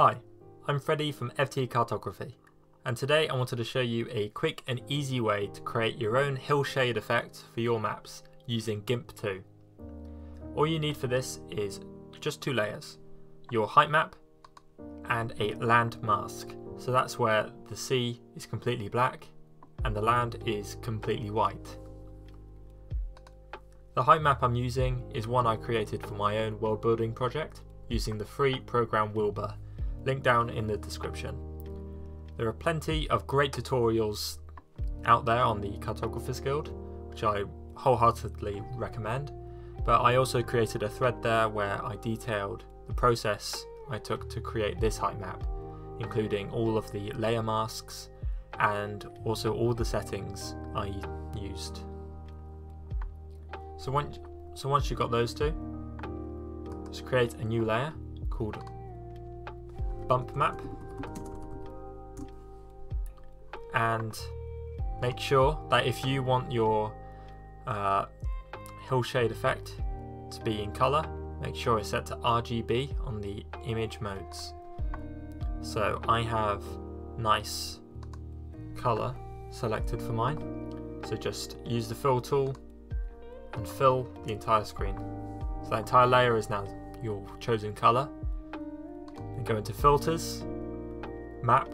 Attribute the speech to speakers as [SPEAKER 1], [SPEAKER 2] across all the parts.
[SPEAKER 1] Hi, I'm Freddie from FT Cartography, and today I wanted to show you a quick and easy way to create your own hillshade effect for your maps using GIMP 2. All you need for this is just two layers, your height map and a land mask. So that's where the sea is completely black and the land is completely white. The height map I'm using is one I created for my own world building project using the free program Wilbur, linked down in the description. There are plenty of great tutorials out there on the Cartographers Guild, which I wholeheartedly recommend, but I also created a thread there where I detailed the process I took to create this height map, including all of the layer masks and also all the settings I used. So once, so once you've got those two, just create a new layer called bump map. And make sure that if you want your uh, hillshade effect to be in color make sure it's set to RGB on the image modes. So I have nice color selected for mine. So just use the fill tool and fill the entire screen. So the entire layer is now your chosen color go into filters map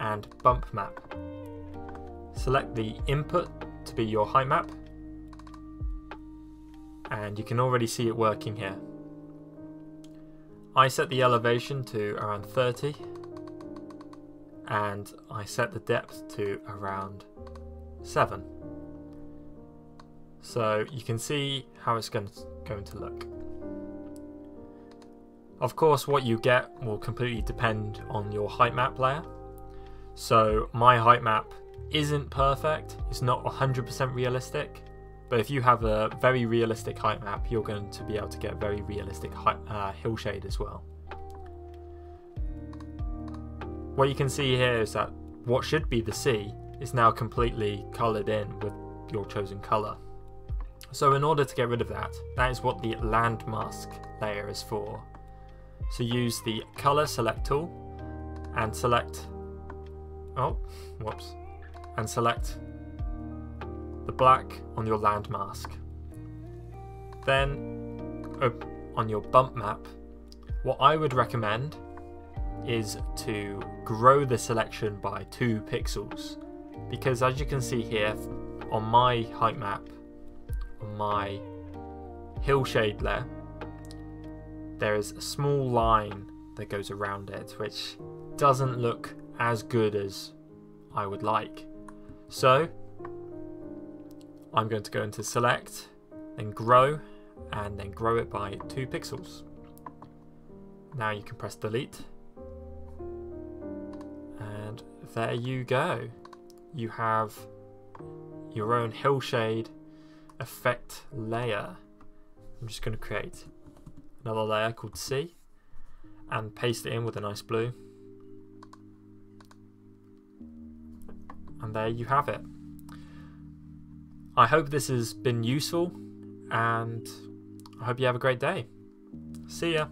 [SPEAKER 1] and bump map select the input to be your height map and you can already see it working here. I set the elevation to around 30 and I set the depth to around 7. So you can see how it's going to look. Of course what you get will completely depend on your height map layer. So my height map isn't perfect, it's not 100% realistic, but if you have a very realistic height map, you're going to be able to get very realistic height, uh, hillshade as well. What you can see here is that what should be the sea is now completely coloured in with your chosen colour. So in order to get rid of that, that is what the land mask layer is for. So use the colour select tool and select, oh, whoops, and select the black on your land mask. Then uh, on your bump map, what I would recommend is to grow the selection by 2 pixels because as you can see here on my height map, on my hillshade layer, there is a small line that goes around it which doesn't look as good as I would like. So I'm going to go into select, then grow, and then grow it by 2 pixels. Now you can press delete. And there you go. You have your own hillshade effect layer. I'm just going to create another layer called sea and paste it in with a nice blue. And there you have it. I hope this has been useful and I hope you have a great day. See ya.